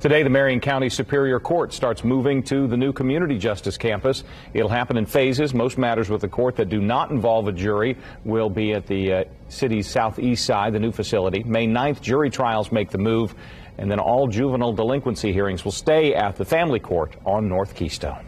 Today, the Marion County Superior Court starts moving to the new Community Justice Campus. It'll happen in phases. Most matters with the court that do not involve a jury will be at the uh, city's southeast side, the new facility. May 9th, jury trials make the move, and then all juvenile delinquency hearings will stay at the family court on North Keystone.